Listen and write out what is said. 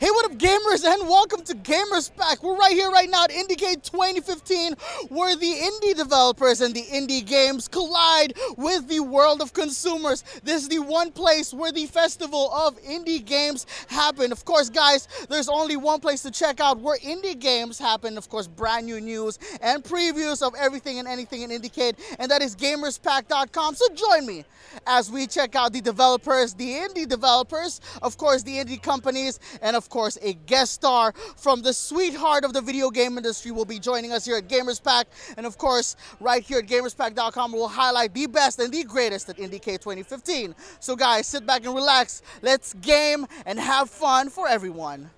Hey, what up, gamers, and welcome to Gamers Pack. We're right here, right now at IndieCade 2015, where the indie developers and the indie games collide with the world of consumers. This is the one place where the festival of indie games happen. Of course, guys, there's only one place to check out where indie games happen. Of course, brand new news and previews of everything and anything in IndieCade, and that is GamersPack.com. So join me as we check out the developers, the indie developers, of course, the indie companies, and of course, a guest star from the sweetheart of the video game industry will be joining us here at Gamers Pack. And of course, right here at GamersPack.com, we'll highlight the best and the greatest at IndieCade 2015. So, guys, sit back and relax. Let's game and have fun for everyone.